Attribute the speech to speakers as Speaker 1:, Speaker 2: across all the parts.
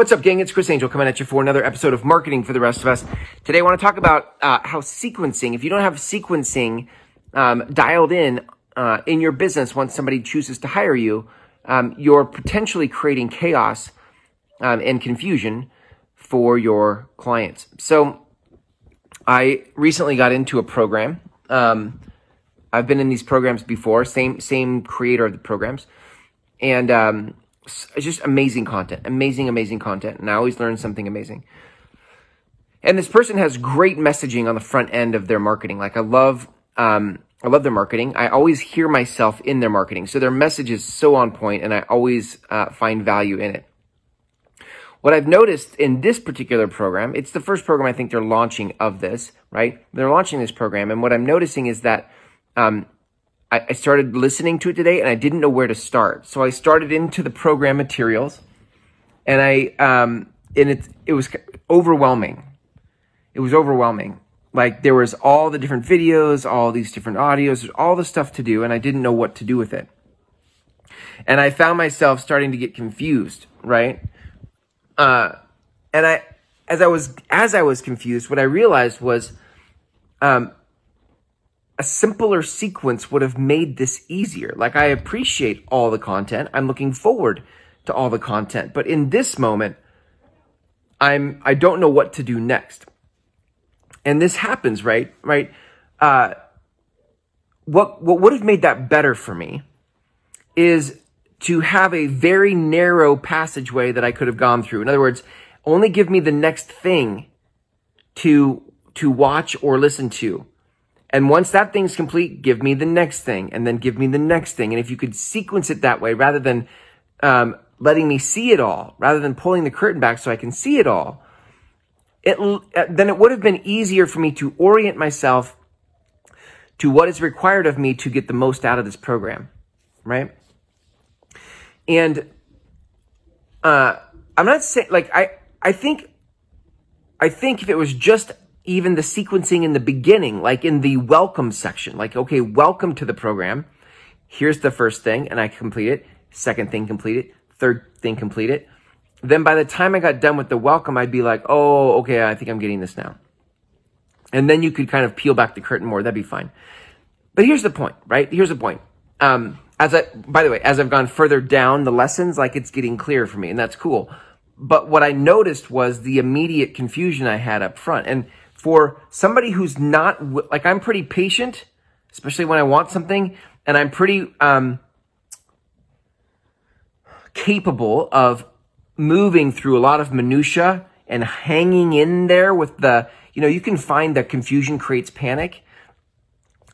Speaker 1: What's up, gang? It's Chris Angel coming at you for another episode of Marketing for the Rest of Us. Today, I want to talk about uh, how sequencing, if you don't have sequencing um, dialed in uh, in your business once somebody chooses to hire you, um, you're potentially creating chaos um, and confusion for your clients. So, I recently got into a program. Um, I've been in these programs before, same same creator of the programs, and um, just amazing content, amazing, amazing content. And I always learn something amazing. And this person has great messaging on the front end of their marketing. Like I love, um, I love their marketing. I always hear myself in their marketing. So their message is so on point and I always uh, find value in it. What I've noticed in this particular program, it's the first program I think they're launching of this, right? They're launching this program. And what I'm noticing is that, um, I, I started listening to it today and I didn't know where to start. So I started into the program materials and I, um, and it, it was overwhelming. It was overwhelming. Like there was all the different videos, all these different audios, all the stuff to do and I didn't know what to do with it. And I found myself starting to get confused, right? Uh, and I, as I was, as I was confused, what I realized was, um, a simpler sequence would have made this easier. Like I appreciate all the content. I'm looking forward to all the content. But in this moment, I'm, I don't know what to do next. And this happens, right? Right? Uh, what, what would have made that better for me is to have a very narrow passageway that I could have gone through. In other words, only give me the next thing to, to watch or listen to. And once that thing's complete, give me the next thing and then give me the next thing. And if you could sequence it that way rather than um, letting me see it all, rather than pulling the curtain back so I can see it all, it, uh, then it would have been easier for me to orient myself to what is required of me to get the most out of this program, right? And uh, I'm not saying like I I think I think if it was just even the sequencing in the beginning, like in the welcome section, like, okay, welcome to the program. Here's the first thing, and I complete it. Second thing completed. Third thing completed. Then by the time I got done with the welcome, I'd be like, oh, okay, I think I'm getting this now. And then you could kind of peel back the curtain more. That'd be fine. But here's the point, right? Here's the point. Um, as I, by the way, as I've gone further down the lessons, like it's getting clear for me, and that's cool. But what I noticed was the immediate confusion I had up front. And for somebody who's not, like I'm pretty patient, especially when I want something, and I'm pretty um, capable of moving through a lot of minutia and hanging in there with the, you know, you can find that confusion creates panic.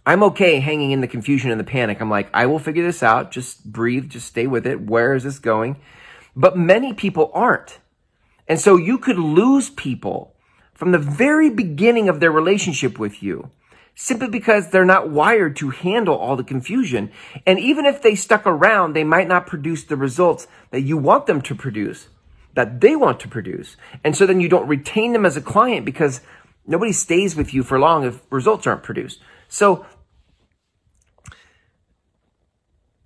Speaker 1: I'm okay hanging in the confusion and the panic. I'm like, I will figure this out. Just breathe. Just stay with it. Where is this going? But many people aren't. And so you could lose people from the very beginning of their relationship with you simply because they're not wired to handle all the confusion. And even if they stuck around, they might not produce the results that you want them to produce, that they want to produce. And so then you don't retain them as a client because nobody stays with you for long if results aren't produced. So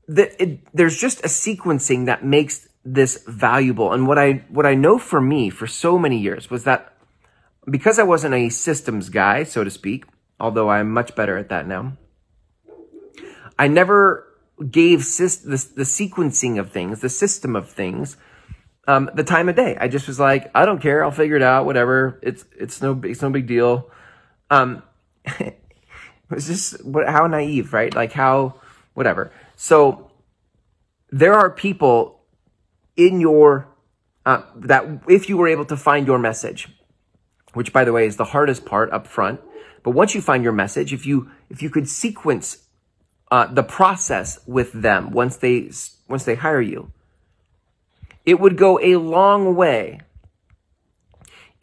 Speaker 1: the, it, there's just a sequencing that makes this valuable. And what I, what I know for me for so many years was that because I wasn't a systems guy, so to speak, although I'm much better at that now, I never gave the, the sequencing of things, the system of things, um, the time of day. I just was like, I don't care. I'll figure it out. Whatever. It's, it's no, it's no big deal. Um, it was just what, how naive, right? Like how, whatever. So there are people in your, uh, that if you were able to find your message, which by the way is the hardest part up front. But once you find your message, if you if you could sequence uh, the process with them once they once they hire you, it would go a long way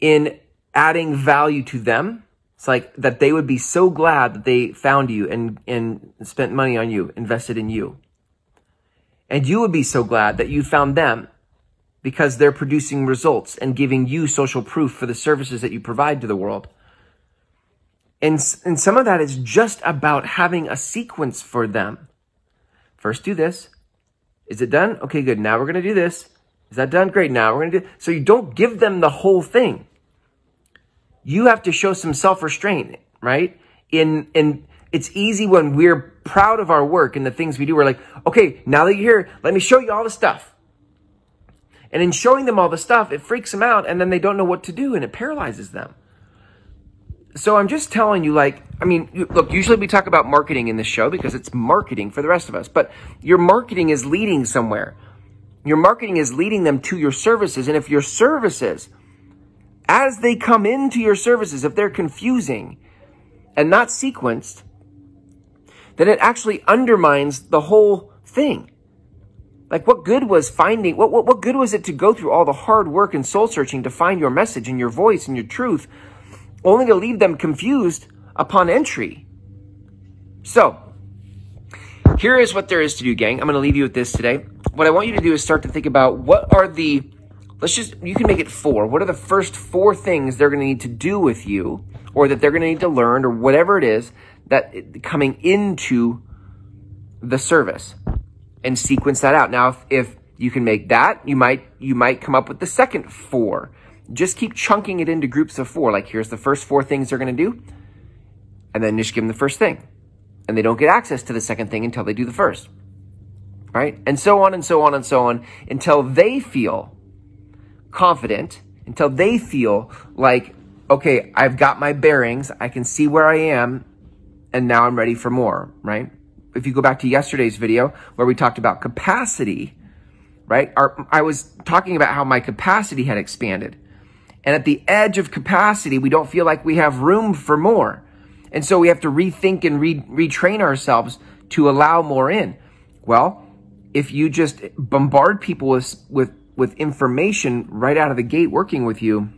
Speaker 1: in adding value to them. It's like that they would be so glad that they found you and and spent money on you, invested in you. And you would be so glad that you found them because they're producing results and giving you social proof for the services that you provide to the world. And, and some of that is just about having a sequence for them. First do this. Is it done? Okay, good. Now we're going to do this. Is that done? Great. Now we're going to do, so you don't give them the whole thing. You have to show some self-restraint, right? In, in, it's easy when we're proud of our work and the things we do. We're like, okay, now that you're here, let me show you all the stuff. And in showing them all the stuff, it freaks them out and then they don't know what to do and it paralyzes them. So I'm just telling you, like, I mean, look, usually we talk about marketing in this show because it's marketing for the rest of us, but your marketing is leading somewhere. Your marketing is leading them to your services. And if your services, as they come into your services, if they're confusing and not sequenced, then it actually undermines the whole thing. Like what good was finding, what, what, what good was it to go through all the hard work and soul searching to find your message and your voice and your truth, only to leave them confused upon entry? So, here is what there is to do, gang. I'm going to leave you with this today. What I want you to do is start to think about what are the, let's just, you can make it four. What are the first four things they're going to need to do with you or that they're going to need to learn or whatever it is that coming into the service? And sequence that out. Now, if, if you can make that, you might, you might come up with the second four. Just keep chunking it into groups of four. Like here's the first four things they're going to do. And then just give them the first thing. And they don't get access to the second thing until they do the first. Right? And so on and so on and so on until they feel confident, until they feel like, okay, I've got my bearings. I can see where I am. And now I'm ready for more, right? If you go back to yesterday's video where we talked about capacity, right? Our, I was talking about how my capacity had expanded. And at the edge of capacity, we don't feel like we have room for more. And so we have to rethink and re retrain ourselves to allow more in. Well, if you just bombard people with, with, with information right out of the gate working with you,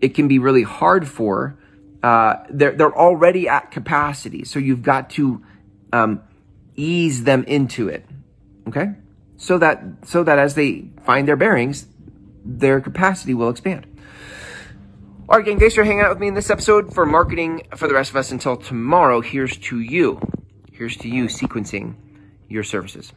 Speaker 1: it can be really hard for, uh, they're, they're already at capacity. So you've got to um, ease them into it. Okay? So that, so that as they find their bearings, their capacity will expand. All right, gang, thanks for hanging out with me in this episode for marketing for the rest of us until tomorrow. Here's to you. Here's to you sequencing your services.